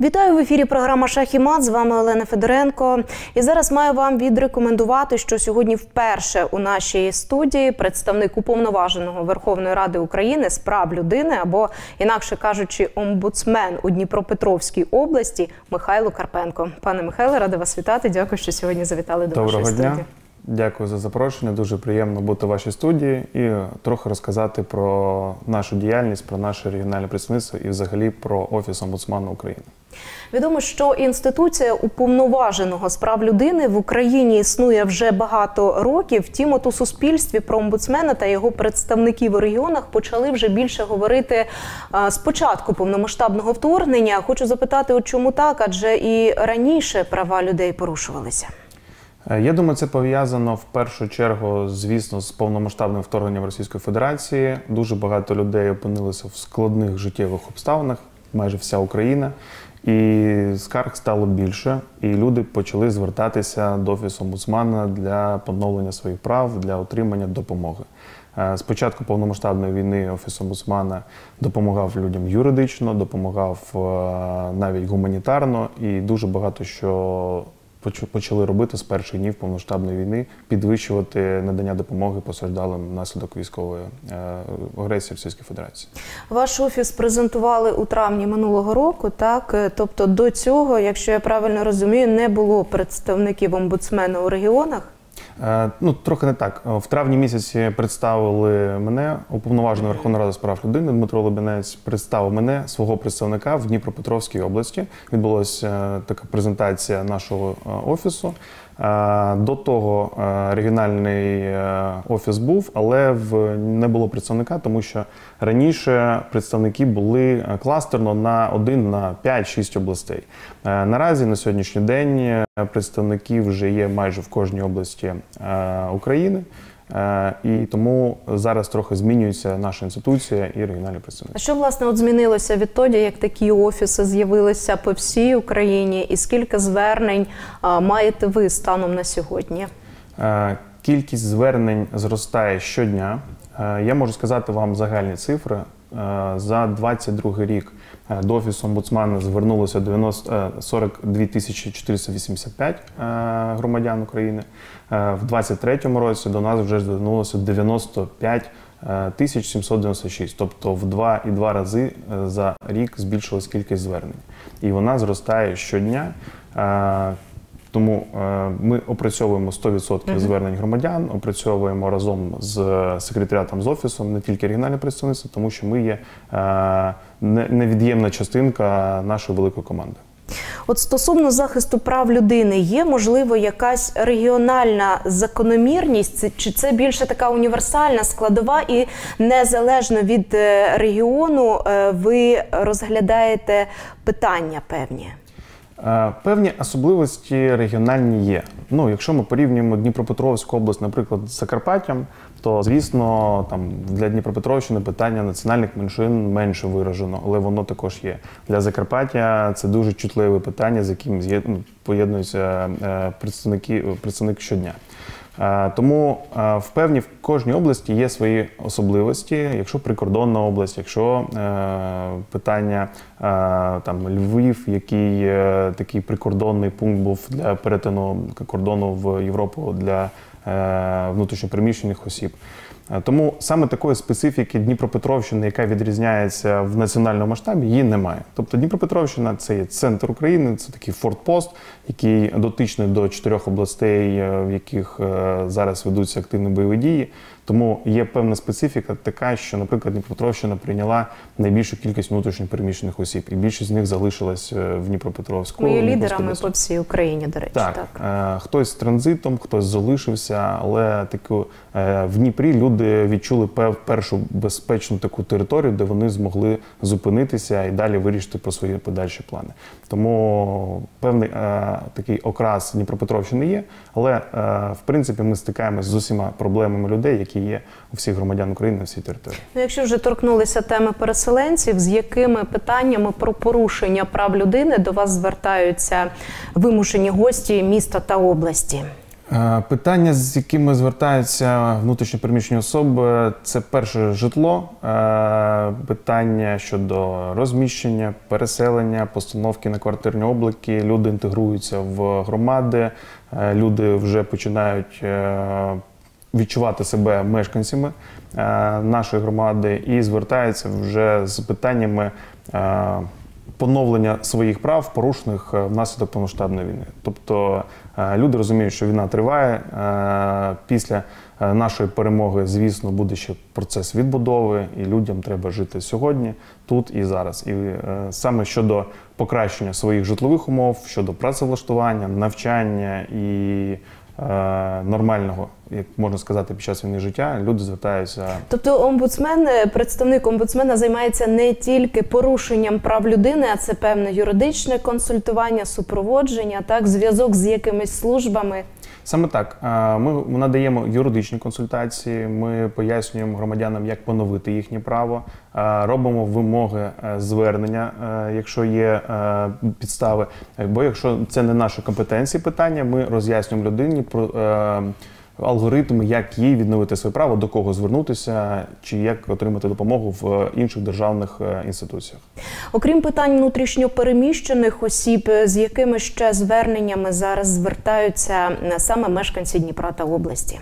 Вітаю в ефірі. Програма «Шах і мат». З вами Олена Федоренко. І зараз маю вам відрекомендувати, що сьогодні вперше у нашій студії представник уповноваженого Верховної Ради України з прав людини або, інакше кажучи, омбудсмен у Дніпропетровській області Михайло Карпенко. Пане Михайло, рада вас вітати. Дякую, що сьогодні завітали до Доброго вашої дня. студії. Дякую за запрошення. Дуже приємно бути в вашій студії і трохи розказати про нашу діяльність, про наше регіональне представництво і взагалі про офіс омбудсмана України. Відомо, що інституція уповноваженого з прав людини в Україні існує вже багато років. Втім, от у суспільстві про омбудсмена та його представників у регіонах почали вже більше говорити з початку повномасштабного вторгнення. Хочу запитати, от чому так? Адже і раніше права людей порушувалися. Е, Я думаю, це пов'язано в першу чергу, звісно, з повномасштабним вторгненням Російської Федерації. Дуже багато людей опинилися в складних життєвих обставинах, майже вся Україна. І скарг стало більше, і люди почали звертатися до офісу омбудсмана для поновлення своїх прав, для отримання допомоги. Спочатку З початку повномасштабної війни офіс омбудсмана допомагав людям юридично, допомагав е, навіть гуманітарно, і дуже багато що почали робити з перших днів повноштабної війни, підвищувати надання допомоги постраждалим внаслідок військової е, агресії Російської Федерації. Ваш офіс презентували у травні минулого року, так Е, тобто до цього, якщо я правильно розумію, не було представників омбудсмена у регіонах. Е, Ну, трохи не так. Е, В травні місяці представили мене, уповноважений Верховної Ради з прав людини Дмитро Лобінець представив мене, свого представника в Дніпропетровській області. Відбулася е, така презентація нашого офісу. Е, До того е, регіональний е, офіс був, але в не було представника, тому що раніше представники були кластерно на один на 5-6 областей. Наразі на сьогоднішній день представники вже є майже в кожній області України. Е, І тому зараз трохи змінюється наша інституція і регіональні А що власне от змінилося відтоді, як такі офіси з'явилися по всій Україні, і скільки звернень маєте ви станом на сьогодні? Е, Кількість звернень зростає щодня. Е, Я можу сказати вам загальні цифри. Е, За 22 рік е, до офісу омбудсмена звернулося 90, е, 42 тисячі 485 е, громадян України. Е, В 23 році до нас вже звернулося 95 е, тисяч 796, тобто в 2,2 рази е, за рік збільшилась кількість звернень. І вона зростає щодня. Тому е, ми опрацьовуємо 100% звернень громадян, опрацьовуємо разом з секретаріатом з офісом, не тільки регіональне представництво, тому що ми є е, невід'ємна частинка нашої великої команди. От стосовно захисту прав людини, є можливо якась регіональна закономірність, чи це більше така універсальна складова, і незалежно від е, регіону ви розглядаєте питання певні? Е, Певні особливості регіональні є. Ну, якщо ми порівнюємо Дніпропетровську область, наприклад, з Закарпаттям, то звісно, там для Дніпропетровщини питання національних меншин менше виражено, але воно також є. Для Закарпаття це дуже чутливе питання, з яким ну, поєднуються е, представники представник щодня. Е, Тому е, в певні в кожній області є свої особливості. Якщо прикордонна область, якщо е, питання там Львів, який такий прикордонний пункт був для перетину кордону в Європу для внутрішньопереміщених осіб. Е, Тому саме такої специфіки Дніпропетровщини, яка відрізняється в національному масштабі, її немає. Тобто Дніпропетровщина це є центр України, це такий фортпост, який дотичний до чотирьох областей, е, в яких е, зараз ведуться активні бойові дії. Тому є певна специфіка така, що, наприклад, Дніпропетровщина прийняла найбільшу кількість внутрішньопереміщених осіб, і більшість з них залишилась е, в Дніпропетровську. Ми є лідерами по всій Україні, до речі, Так, так. Е, хтось з транзитом, хтось залишився, але таку е, в Дніпрі люди відчули пев- першу безпечну таку територію, де вони змогли зупинитися і далі вирішити про свої подальші плани. Тому певний е, такий окрас Дніпропетровщини є, але е, в принципі ми стикаємося з усіма проблемами людей, які є у всіх громадян України на всій території. Ну, якщо вже торкнулися теми переселенців, з якими питаннями про порушення прав людини до вас звертаються вимушені гості міста та області? Е, Питання, з якими звертаються внутрішньопереміщені особи, це перше житло, е, питання щодо розміщення, переселення, постановки на квартирні обліки. Люди інтегруються в громади, е, люди вже починають відчувати себе мешканцями е, нашої громади і звертаються вже з питаннями. е, Поновлення своїх прав, порушених е, внаслідок повномасштабної війни. Тобто люди розуміють, що війна триває. Після нашої перемоги, звісно, буде ще процес відбудови, і людям треба жити сьогодні, тут і зараз. І саме щодо покращення своїх житлових умов, щодо працевлаштування, навчання і нормального, як можна сказати, під час війни життя, люди звертаються Тобто, омбудсмен, е, представник омбудсмена займається не тільки порушенням прав людини, а це певне юридичне консультування, супроводження, так, зв'язок з якимись службами. Саме так. Ми надаємо юридичні консультації, ми пояснюємо громадянам, як поновити їхнє право, робимо вимоги е, звернення, е, якщо є е, підстави. Бо якщо це не наші компетенції питання, ми роз'яснюємо людині про е, алгоритми, як їй відновити своє право, до кого звернутися, чи як отримати допомогу в інших державних е, інституціях. Окрім питань внутрішньопереміщених осіб, е, з якими ще зверненнями зараз звертаються е, саме мешканці Дніпра та області.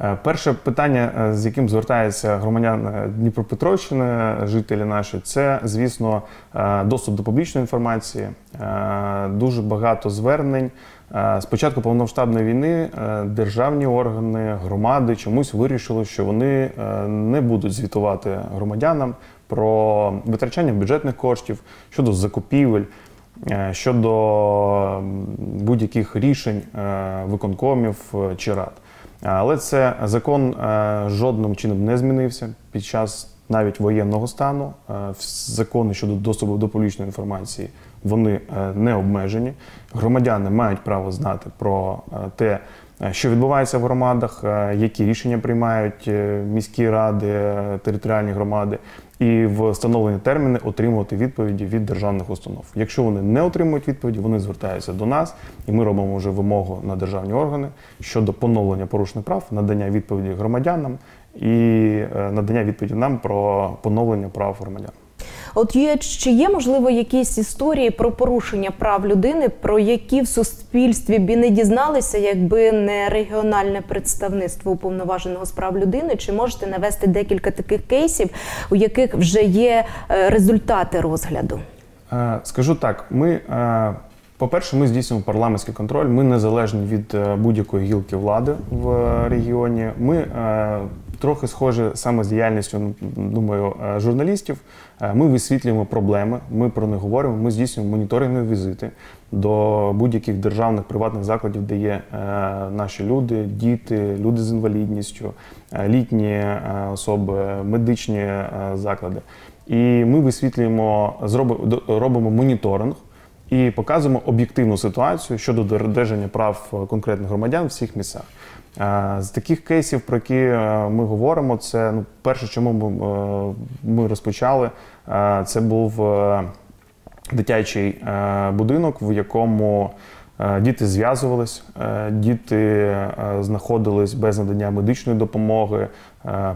Е, Перше питання, е, з яким звертаються громадяни Дніпропетровщини, жителі наші, це, звісно, е, доступ до публічної інформації. Е, Дуже багато звернень. Е, З початку повномасштабної війни е, державні органи, громади чомусь вирішили, що вони е, не будуть звітувати громадянам про витрачання бюджетних коштів щодо закупівель. е, Щодо будь-яких рішень е, виконкомів е, чи рад. Але це закон е, жодним чином не змінився під час навіть воєнного стану. Е, Закони щодо доступу до публічної інформації вони е, не обмежені. Громадяни мають право знати про те, що відбувається в громадах, які рішення приймають міські ради, територіальні громади, і в встановлені терміни отримувати відповіді від державних установ. Якщо вони не отримують відповіді, вони звертаються до нас, і ми робимо вже вимогу на державні органи щодо поновлення порушених прав, надання відповіді громадянам і е, надання відповіді нам про поновлення прав громадян. От є чи є можливо якісь історії про порушення прав людини, про які в суспільстві б не дізналися, якби не регіональне представництво уповноваженого з прав людини? Чи можете навести декілька таких кейсів, у яких вже є е, результати розгляду? Е, Скажу так, ми, е, по-перше, ми здійснюємо парламентський контроль. Ми незалежні від будь-якої гілки влади в регіоні. Ми трохи схожі саме з діяльністю, думаю, е, журналістів. Е, Ми висвітлюємо проблеми, ми про них говоримо. Ми здійснюємо моніторингові візити до будь-яких державних приватних закладів, де є е, наші люди, діти, люди з інвалідністю, е, літні особи, медичні заклади. І ми висвітлюємо, робимо моніторинг і показуємо об'єктивну ситуацію щодо додержання прав е, конкретних громадян в всіх місцях. Е, З таких кейсів, про які е, ми говоримо, це ну, перше, чому ми, розпочали, це був дитячий будинок, в якому діти зв'язувались, діти знаходились без надання медичної допомоги.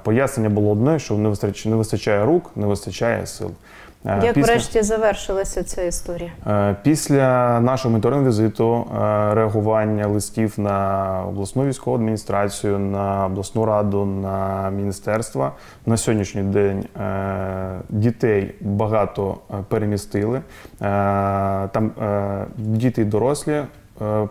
Пояснення було одне, що не вистачає рук, не вистачає сил. Е, Як після- врешті завершилася ця історія? Е, Після нашого моніторинг візиту е, реагування листів на обласну військову адміністрацію, на обласну раду, на міністерства на сьогоднішній день дітей багато перемістили. Там діти і дорослі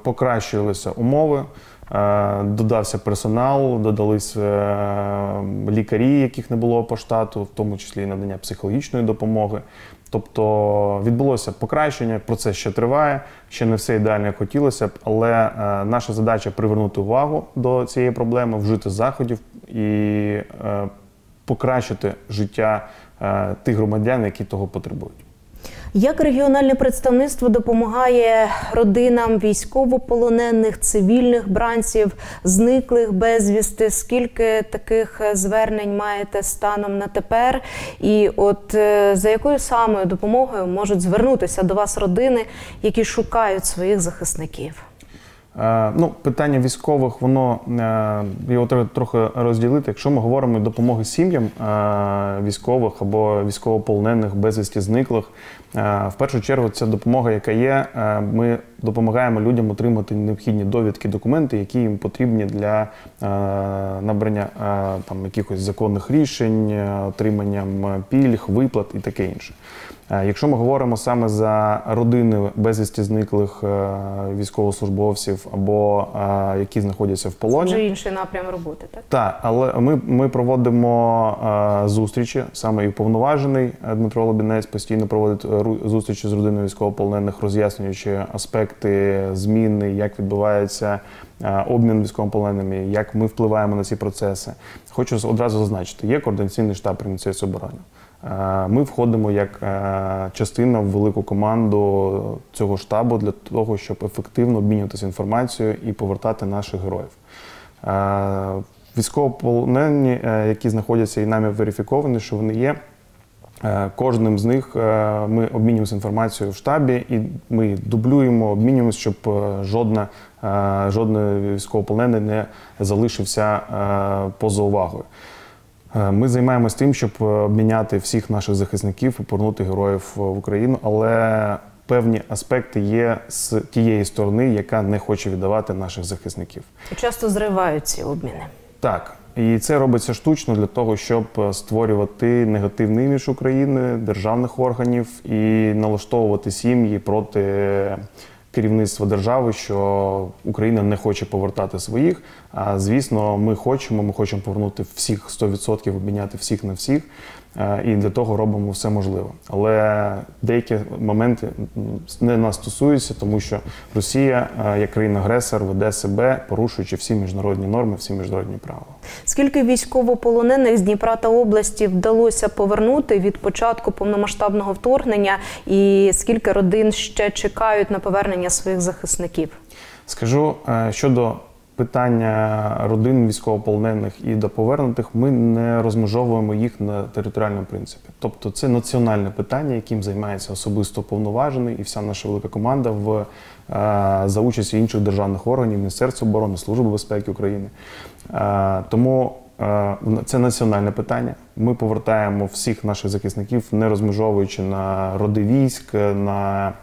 покращилися умови. Е, Додався персонал, додались е, лікарі, яких не було по штату, в тому числі і надання психологічної допомоги. Тобто відбулося покращення, процес ще триває, ще не все ідеально як хотілося б, але е, наша задача привернути увагу до цієї проблеми, вжити заходів і покращити життя тих громадян, які того потребують. Як регіональне представництво допомагає родинам військовополонених, цивільних бранців, зниклих безвісти? Скільки таких е, звернень маєте станом на тепер? І от е, за якою самою допомогою можуть звернутися до вас родини, які шукають своїх захисників? Е, Ну, питання військових, воно його треба трохи розділити. Якщо ми говоримо допомоги сім'ям військових або військовополонених, безвісті зниклих, в першу чергу це допомога, яка є. Е, Ми допомагаємо людям отримати необхідні довідки, документи, які їм потрібні для е, набрання е, там якихось законних рішень, е, отриманням е, пільг, виплат і таке інше. Е, Якщо ми говоримо саме за родини безвісті зниклих е, військовослужбовців або е, які знаходяться в Це полоні, вже інший напрям роботи, так? так, але ми, ми проводимо е, зустрічі, саме і уповноважений е, Дмитро Лобінець постійно проводить е, зустрічі з родиною військовополонених, роз'яснюючи аспекти зміни, як відбувається е, обмін військовополоненими, як ми впливаємо на ці процеси. Хочу одразу зазначити, є координаційний штаб при Міністерстві оборони. Е, Ми входимо як е, частина в велику команду цього штабу для того, щоб ефективно обмінюватися інформацією і повертати наших героїв. Військовополонені, які знаходяться і нами верифіковані, що вони є. Е, Кожним з них е, ми обмінюємося інформацією в штабі, і ми дублюємо, обмінюємося, щоб е, жодна, е, військовополонений не залишився поза увагою. Ми займаємось тим, щоб обміняти всіх наших захисників і повернути героїв в Україну, але певні аспекти є з тієї сторони, яка не хоче віддавати наших захисників. Часто зривають ці обміни. Так, і це робиться штучно для того, щоб е, створювати негативний імідж України, державних органів і налаштовувати сім'ї проти керівництва держави, що Україна не хоче повертати своїх. А звісно, ми хочемо. Ми хочемо повернути всіх 100%, обміняти всіх на всіх. Е, І для того робимо все можливе. Але деякі моменти не нас стосуються, тому що Росія, е, як країна-агресор, веде себе, порушуючи всі міжнародні норми, всі міжнародні правила. Скільки військовополонених з Дніпра та області вдалося повернути від початку повномасштабного вторгнення, і скільки родин ще чекають на повернення своїх захисників? Скажу е, щодо питання родин військовополонених і до повернутих, ми не розмежовуємо їх на територіальному принципі. Тобто це національне питання, яким займається особисто повноважений і вся наша велика команда в е, за участю інших державних органів, Міністерства оборони, Служби безпеки України. Е, Тому е, це національне питання. Ми повертаємо всіх наших захисників, не розмежовуючи на роди військ, на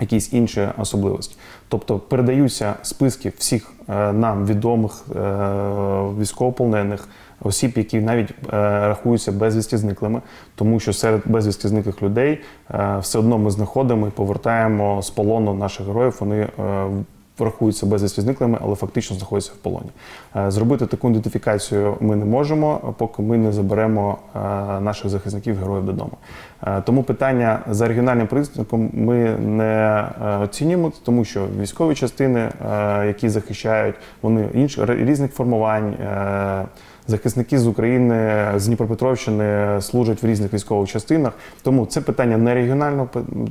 якісь інші особливості. Тобто передаються списки всіх е, нам відомих е, військовополонених осіб, які навіть е, рахуються безвісті зниклими, тому що серед безвісті зниклих людей все одно ми знаходимо і повертаємо з полону наших героїв. Вони рахуються безвісті зниклими, але фактично знаходяться в полоні. Е, Зробити таку ідентифікацію ми не можемо, поки ми не заберемо е, наших захисників героїв додому. Е, Тому питання за регіональним принципом ми не оцінюємо, тому що військові частини, які захищають, вони інших різних формувань. Е, Захисники з України з Дніпропетровщини служать в різних військових частинах. Тому це питання не регіонального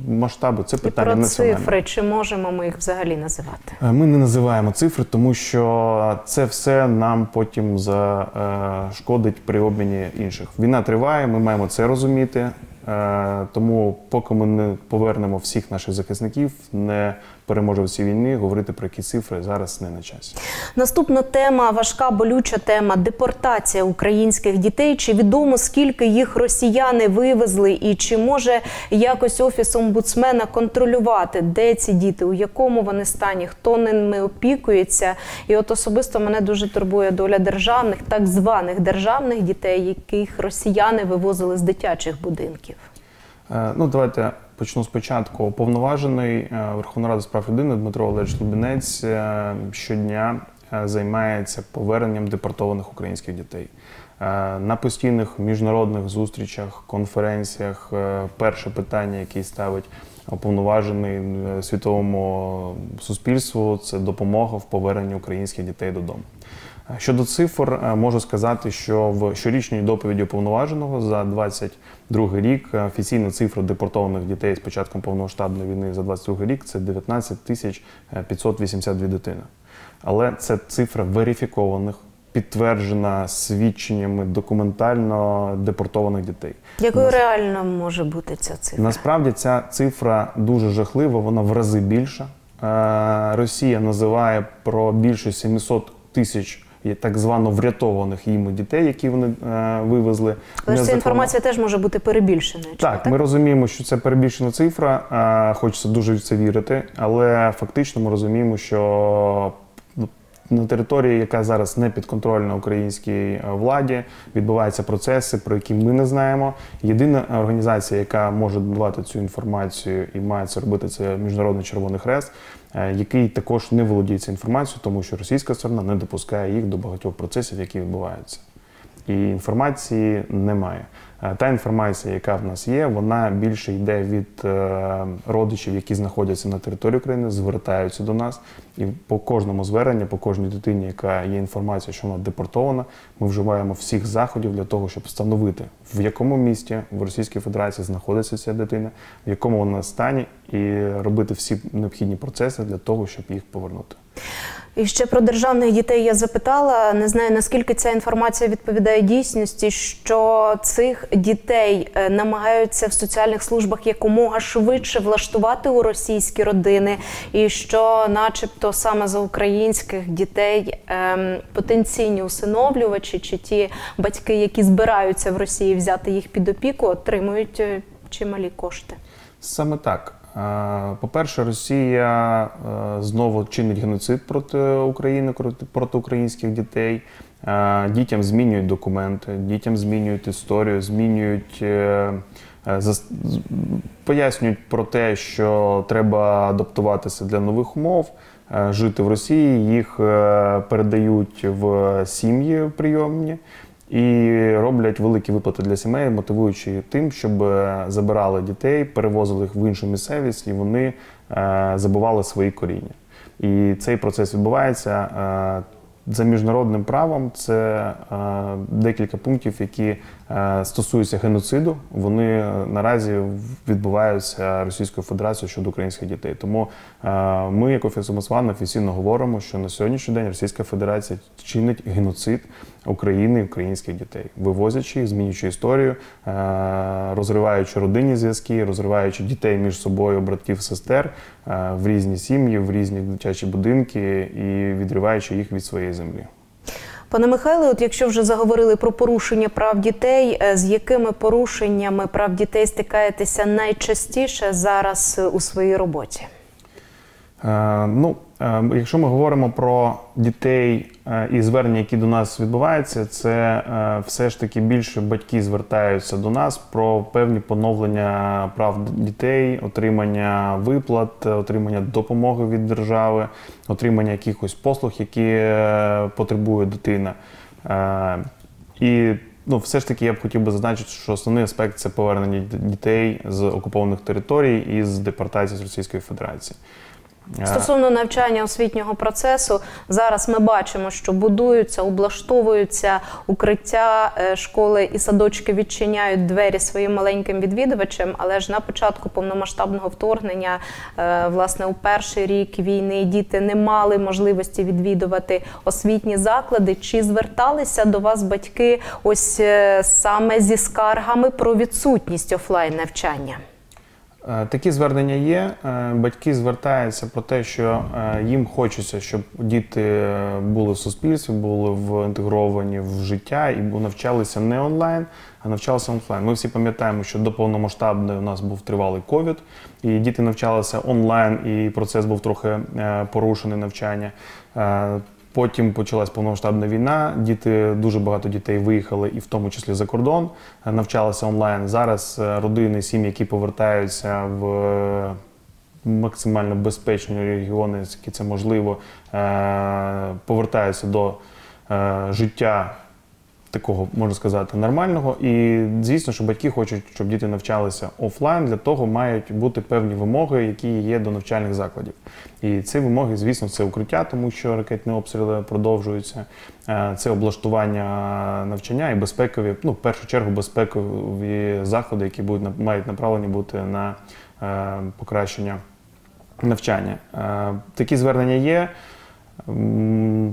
масштабу, це І питання про цифри чи можемо ми їх взагалі називати? Е, Ми не називаємо цифри, тому що це все нам потім зашкодить при обміні інших. Війна триває, ми маємо це розуміти. Е, Тому, поки ми не повернемо всіх наших захисників, не переможемо в цій війні, говорити про які цифри зараз не на часі. Наступна тема важка болюча тема депортація українських дітей. Чи відомо скільки їх росіяни вивезли, і чи може якось офіс омбудсмена контролювати, де ці діти, у якому вони стані, хто ними опікується? І от особисто мене дуже турбує доля державних, так званих державних дітей, яких росіяни вивозили з дитячих будинків. Е, Ну, давайте почну спочатку. Повноважений е, Верховної Ради з прав людини Дмитро Олегович Лубінець е, щодня е, займається поверненням депортованих українських дітей. На постійних міжнародних зустрічах, конференціях перше питання, яке ставить уповноважений світовому суспільству, це допомога в поверненні українських дітей додому. Е, Щодо цифр, е, можу сказати, що в щорічній доповіді уповноваженого за 22 рік е, офіційна цифра депортованих дітей з початком повномасштабної війни за 22 рік це 19 тисяч е, 582 дитини. Але це цифра верифікованих, підтверджена свідченнями документально депортованих дітей. Якою реально може бути ця цифра? Насправді ця цифра дуже жахлива, вона в рази більша. Е, Росія називає про більше 700 тисяч так звано врятованих їми дітей, які вони е, вивезли. Але ж ця інформація теж може бути перебільшеною. чи Так, не ми розуміємо, що це перебільшена цифра. е, Хочеться дуже в це вірити, але фактично ми розуміємо, що ну, на території, яка зараз не підконтрольна українській е, владі, відбуваються процеси, про які ми не знаємо. Єдина організація, яка може давати цю інформацію і має це робити, це Міжнародний Червоний Хрест, який також не володіє цією інформацією, тому що російська сторона не допускає їх до багатьох процесів, які відбуваються і інформації немає. Е, Та інформація, яка в нас є, вона більше йде від е, родичів, які знаходяться на території України, звертаються до нас. І по кожному зверненню, по кожній дитині, яка є інформація, що вона депортована, ми вживаємо всіх заходів для того, щоб встановити, в якому місті в Російській Федерації знаходиться ця дитина, в якому вона стані, і робити всі необхідні процеси для того, щоб їх повернути. І ще про державних дітей я запитала. Не знаю наскільки ця інформація відповідає дійсності, що цих дітей е, намагаються в соціальних службах якомога швидше влаштувати у російські родини, і що, начебто, саме за українських дітей ем, потенційні усиновлювачі чи ті батьки, які збираються в Росії взяти їх під опіку, отримують е, чималі кошти. Саме так. Е, По-перше, Росія е, знову чинить геноцид проти України, проти- українських дітей. Е, Дітям змінюють документи, дітям змінюють історію, змінюють, пояснюють про те, що треба адаптуватися для нових умов, жити в Росії. Їх передають в сім'ї прийомні і роблять великі виплати для сімей, мотивуючи тим, щоб е, забирали дітей, перевозили їх в іншу місцевість, і вони е, забували свої коріння. І цей процес відбувається е, за міжнародним правом. Це декілька пунктів, які стосуються геноциду. Вони наразі відбуваються Російською Федерацією щодо українських дітей. Тому ми, як офіс омбудсмана, офіційно говоримо, що на сьогоднішній день Російська Федерація чинить геноцид України і українських дітей, вивозячи їх, змінюючи історію, е, розриваючи родинні зв'язки, розриваючи дітей між собою, братів, сестер е, в різні сім'ї, в різні дитячі будинки і відриваючи їх від своєї землі. Пане Михайле, от якщо вже заговорили про порушення прав дітей, е, з якими порушеннями прав дітей стикаєтеся найчастіше зараз у своїй роботі? Е, ну, якщо ми говоримо про дітей е, і звернення, які до нас відбуваються, це е, все ж таки більше батьки звертаються до нас про певні поновлення прав дітей, отримання виплат, е, отримання допомоги від держави, отримання якихось послуг, які потребує дитина. І ну, все ж таки я б хотів би зазначити, що основний аспект це повернення дітей з окупованих територій і з депортації з Російської Федерації. Стосовно навчання освітнього процесу, зараз ми бачимо, що будуються, облаштовуються укриття, е, школи і садочки відчиняють двері своїм маленьким відвідувачам. Але ж на початку повномасштабного вторгнення, е, власне, у перший рік війни діти не мали можливості відвідувати освітні заклади. Чи зверталися до вас батьки ось е, саме зі скаргами про відсутність офлайн навчання? Е, Такі звернення є. Е, Батьки звертаються про те, що е, їм хочеться, щоб діти були в суспільстві, були в інтегровані в життя і навчалися не онлайн, а навчалися офлайн. Ми всі пам'ятаємо, що до повномасштабної у нас був тривалий ковід, і діти навчалися онлайн, і процес був трохи порушений навчання. Потім почалась повномасштабна війна. Діти дуже багато дітей виїхали, і в тому числі за кордон, е, навчалися онлайн. Зараз е, родини, сім'ї, які повертаються в е, максимально безпечні регіони, які це можливо, повертаються до життя такого, можна сказати, нормального. І звісно, що батьки хочуть, щоб діти навчалися офлайн. Для того мають бути певні вимоги, які є до навчальних закладів. І ці вимоги, звісно, це укриття, тому що ракетні обстріли продовжуються. Е, Це облаштування навчання і безпекові, ну, в першу чергу, безпекові заходи, які будуть мають направлені бути на е, покращення навчання. Е, Такі звернення є.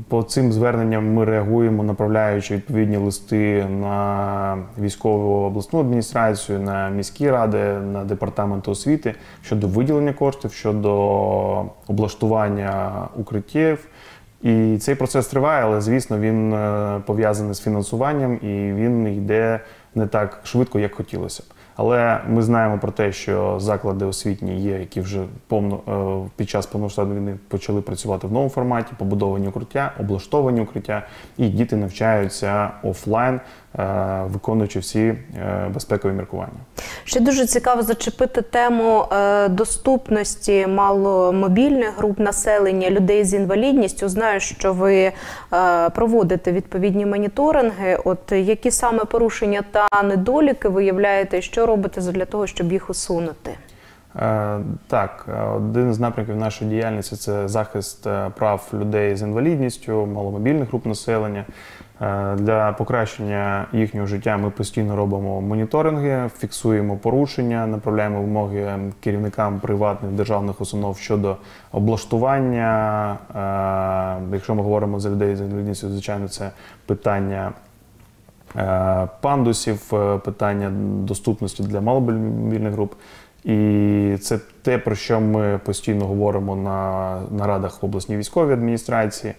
По цим зверненням ми реагуємо, направляючи відповідні листи на військову обласну адміністрацію, на міські ради, на департаменти освіти щодо виділення коштів, щодо облаштування укриттів. І цей процес триває, але звісно він е, пов'язаний з фінансуванням і він йде не так швидко, як хотілося б. Але ми знаємо про те, що заклади освітні є, які вже повно е, під час повномасштабної війни почали працювати в новому форматі, побудовані укриття, облаштовані укриття, і діти навчаються офлайн, виконуючи всі е, безпекові міркування. Ще дуже цікаво зачепити тему е, доступності маломобільних груп населення, людей з інвалідністю. Знаю, що ви е, проводите відповідні моніторинги. От які саме порушення та недоліки виявляєте, і що робите для того, щоб їх усунути? Е, Так, е, один з напрямків нашої діяльності це захист е, прав людей з інвалідністю, маломобільних груп населення. Е, Для покращення їхнього життя ми постійно робимо моніторинги, фіксуємо порушення, направляємо вимоги керівникам приватних державних установ щодо облаштування. Е, Якщо ми говоримо за людей з інвалідністю, звичайно, це питання е, пандусів, питання доступності для маломобільних груп. І це те, про що ми постійно говоримо на нарадах в обласній військовій адміністрації.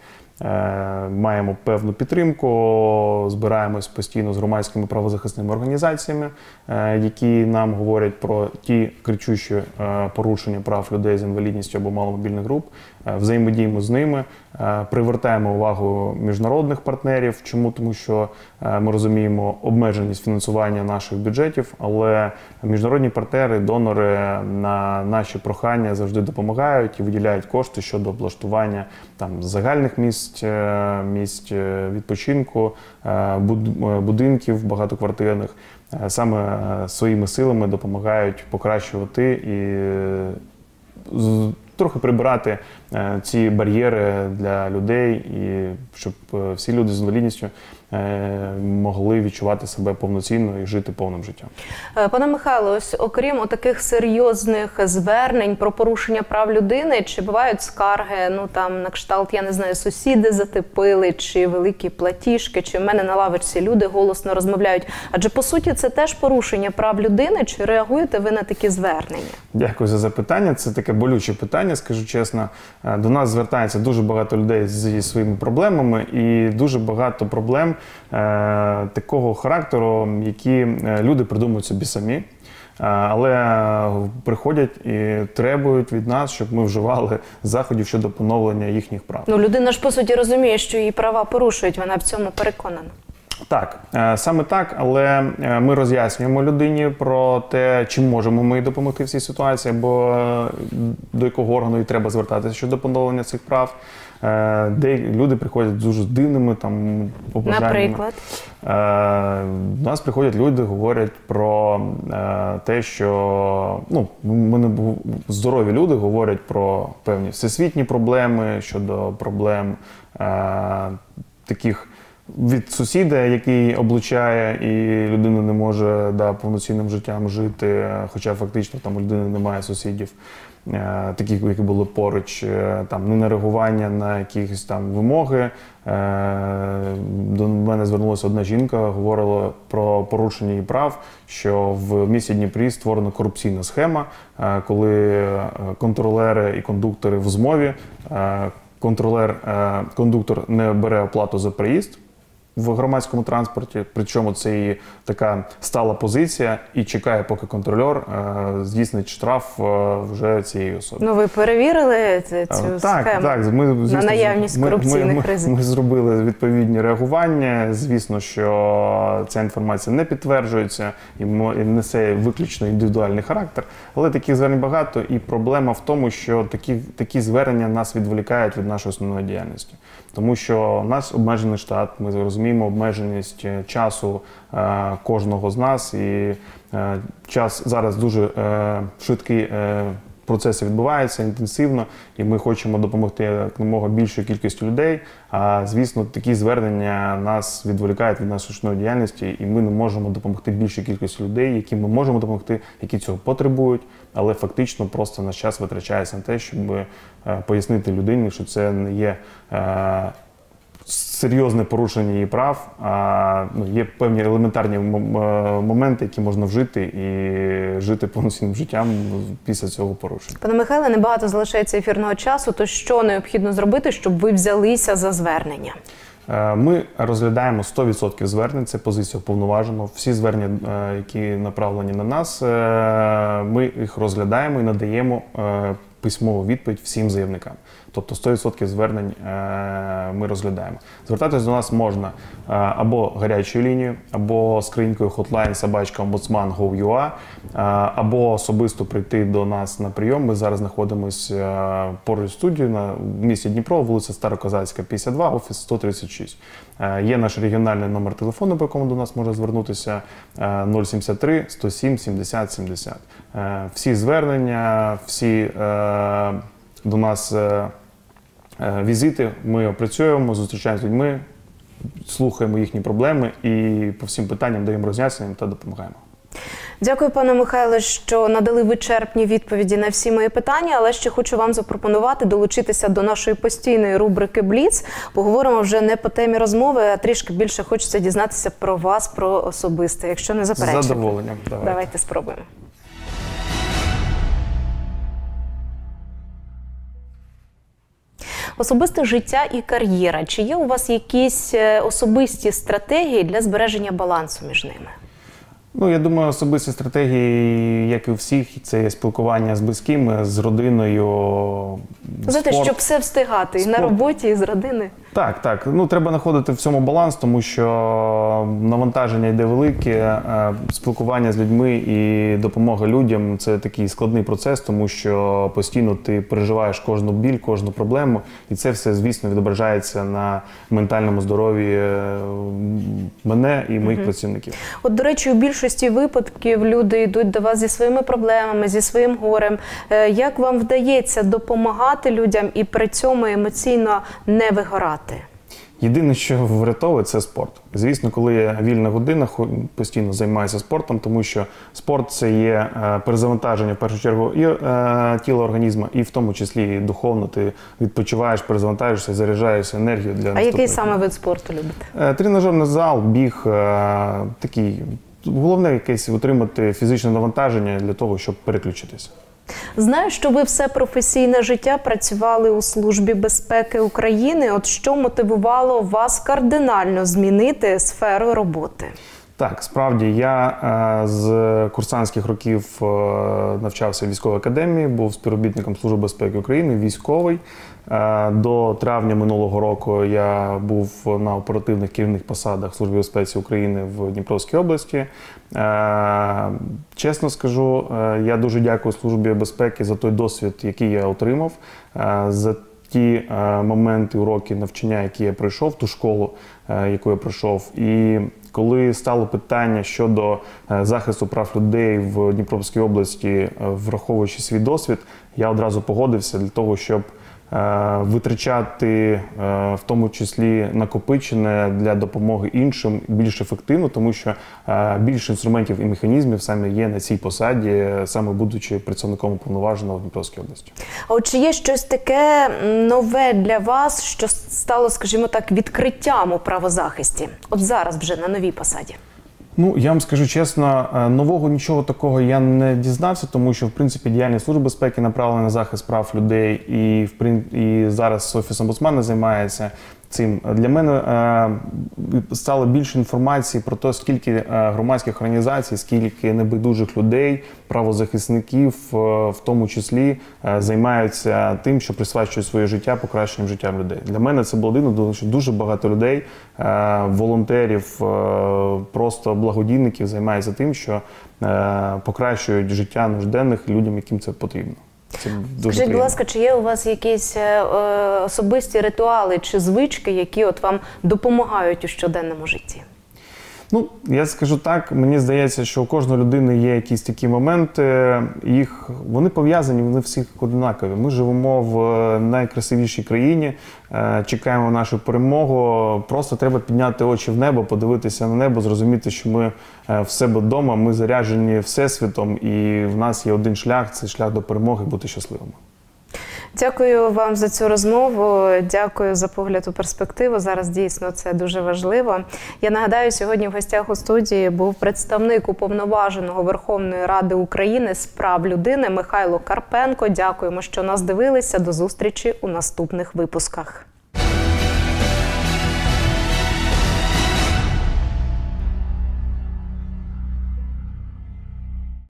Е, Маємо певну підтримку, збираємось постійно з громадськими правозахисними організаціями, е, які нам говорять про ті кричущі е, порушення прав людей з інвалідністю або маломобільних груп. Е, Взаємодіємо з ними, е, привертаємо увагу міжнародних партнерів. Чому? Тому що е, ми розуміємо обмеженість фінансування наших бюджетів, але міжнародні партнери, донори на наші прохання завжди допомагають і виділяють кошти щодо облаштування там загальних місць, місць відпочинку, будинків багатоквартирних. Саме своїми силами допомагають покращувати і трохи прибирати е, ці бар'єри для людей, і щоб е, всі люди з інвалідністю могли відчувати себе повноцінно і жити повним життям. Е, Пане Михайло, ось окрім таких серйозних звернень про порушення прав людини, чи бувають скарги? Ну там на кшталт, я не знаю, сусіди затипили, чи великі платіжки, чи в мене на лавочці люди голосно розмовляють. Адже по суті це теж порушення прав людини. Чи реагуєте ви на такі звернення? Дякую за запитання. Це таке болюче питання, скажу чесно. Е, До нас звертається дуже багато людей зі своїми проблемами, і дуже багато проблем е, такого характеру, які е, люди придумують собі самі. Е, Але е, приходять і требують від нас, щоб ми вживали заходів щодо поновлення їхніх прав. Ну людина ж по суті розуміє, що її права порушують. Вона в цьому переконана. Так, е, саме так, але е, ми роз'яснюємо людині про те, чим можемо ми допомогти в цій ситуації, або е, до якого органу їй треба звертатися щодо поновлення цих прав. Е, Де люди приходять з дуже дивними там побажаннями. Наприклад, Е, До нас приходять люди, говорять про е, те, що ну, мене здорові люди говорять про певні всесвітні проблеми щодо проблем е, таких від сусіда, який облучає, і людина не може да, повноцінним життям жити, хоча фактично там у людини немає сусідів. Е, Таких, які були поруч, е, там не реагування на якісь там вимоги. Е, До мене звернулася одна жінка, говорила про порушення її прав, що в місті Дніпрі створена корупційна схема, коли контролери і кондуктори в змові, контролер, кондуктор не бере оплату за проїзд. В громадському транспорті, причому це її така стала позиція, і чекає, поки контрольор е, здійснить штраф е, вже цієї особи. ну ви перевірили ц- цю Е, Так, схему? так. Ми, звісно, наявність ми- корупційних ми, ми, ризиків. Ми зробили відповідні реагування. Звісно, що ця інформація не підтверджується і і несе виключно індивідуальний характер. Але таких звернень багато, і проблема в тому, що такі, такі звернення нас відволікають від нашої основної діяльності. Тому що у нас обмежений штат, ми розуміємо обмеженість е, часу е, кожного з нас, і е, час зараз дуже швидкий. Процеси відбуваються інтенсивно, і ми хочемо допомогти якомога більшої кількості людей. А звісно, такі звернення нас відволікають від нашої основної діяльності, і ми не можемо допомогти більшій кількості людей, яким ми можемо допомогти, які цього потребують, але фактично просто наш час витрачається на те, щоб е, пояснити людині, що це не є е, серйозне порушення її прав, а ну, є певні елементарні е, моменти, які можна вжити і жити повноцінним життям після цього порушення. Пане Михайле, небагато залишається ефірного часу. То що необхідно зробити, щоб ви взялися за звернення? Е, Ми розглядаємо 100% звернень, це позиція уповноваженого. Всі звернення, е, які направлені на нас, ми їх розглядаємо і надаємо письмову відповідь всім заявникам. Тобто 100% звернень е, ми розглядаємо. Звертатись до нас можна е, або гарячою лінією, або скринькою hotline собачка ombudsman.gov.ua, е, або особисто прийти до нас на прийом. Ми зараз знаходимося поруч з студією на місті Дніпро, вулиця Старокозацька, 52, офіс 136. Е, Є наш регіональний номер телефону, по якому до нас може звернутися е, 073 107 70 70. Е, Всі звернення, всі до нас візити ми опрацюємо, зустрічаємося з людьми, слухаємо їхні проблеми і по всім питанням даємо роз'яснення та допомагаємо. Дякую, пане Михайле, що надали вичерпні відповіді на всі мої питання. Але ще хочу вам запропонувати долучитися до нашої постійної рубрики Бліц. Поговоримо вже не по темі розмови, а трішки більше хочеться дізнатися про вас, про особисте. Якщо не З заперечуєте. задоволенням. Давайте. Давайте спробуємо. Особисте життя і кар'єра. Чи є у вас якісь е, особисті стратегії для збереження балансу між ними? Ну, я думаю, особисті стратегії, як і у всіх, це спілкування з близькими, з родиною. За те, спорт. щоб все встигати і на роботі, і з родини. Так, так. Ну треба знаходити в цьому баланс, тому що навантаження йде велике. е, Спілкування з людьми і допомога людям це такий складний процес, тому що постійно ти переживаєш кожну біль, кожну проблему, і це все, звісно, відображається на ментальному здоров'ї е, мене і моїх працівників. От, до речі, у більшості випадків люди йдуть до вас зі своїми проблемами, зі своїм горем. Е, Як вам вдається допомагати людям і при цьому емоційно не вигорати? Єдине, що врятовує, це спорт. Звісно, коли є вільна година, постійно займаюся спортом, тому що спорт це є е, перезавантаження в першу чергу і е, тіла організму, і в тому числі і духовно. Ти відпочиваєш, перезавантажуєшся, заряджаєшся енергію для А який саме вид спорту любите? Е, Тренажерний зал, біг, е, такий. Головне якесь отримати фізичне навантаження для того, щоб переключитися. Знаю, що ви все професійне життя працювали у службі безпеки України. От що мотивувало вас кардинально змінити сферу роботи? Так, справді я е, з курсантських років е, навчався в військовій академії, був співробітником Служби безпеки України, військовий. Е, до травня минулого року я був на оперативних керівних посадах Служби безпеки України в Дніпровській області. Е, чесно скажу, е, я дуже дякую Службі безпеки за той досвід, який я отримав. е, за ті моменти, уроки навчання, які я пройшов, ту школу, яку я пройшов. І коли стало питання щодо захисту прав людей в Дніпровській області, враховуючи свій досвід, я одразу погодився для того, щоб витрачати е, в тому числі накопичене для допомоги іншим більш ефективно, тому що е, більше інструментів і механізмів саме є на цій посаді, е, саме будучи представником уповноваженого в Дніпровській області. А от чи є щось таке нове для вас, що стало, скажімо так, відкриттям у правозахисті? От зараз вже на новій посаді. Ну, я вам скажу чесно, е, нового нічого такого я не дізнався, тому що в принципі діяльність служби безпеки направлена на захист прав людей, і в і зараз офіс омбудсмена займається цим. Для мене е, стало більше інформації про те, скільки е, громадських організацій, скільки небайдужих людей, правозахисників, е, в тому числі займаються тим, що присвячують своє життя покращенням життя людей. Для мене це було дивно, тому що дуже багато людей, волонтерів, просто благодійників займаються тим, що покращують життя нужденних людям, яким це потрібно. Це дуже Скажіть, будь ласка, чи є у вас якісь е, е, особисті ритуали чи звички, які от вам допомагають у щоденному житті? Ну, я скажу так, мені здається, що у кожної людини є якісь такі моменти, їх вони пов'язані, вони всіх однакові. Ми живемо в е, найкрасивішій країні, е, чекаємо нашу перемогу. Просто треба підняти очі в небо, подивитися на небо, зрозуміти, що ми е, в себе вдома, ми заряджені всесвітом, і в нас є один шлях це шлях до перемоги бути щасливими. Дякую вам за цю розмову. Дякую за погляд у перспективу. Зараз дійсно це дуже важливо. Я нагадаю, сьогодні в гостях у студії був представник уповноваженого Верховної Ради України з прав людини Михайло Карпенко. Дякуємо, що нас дивилися. До зустрічі у наступних випусках.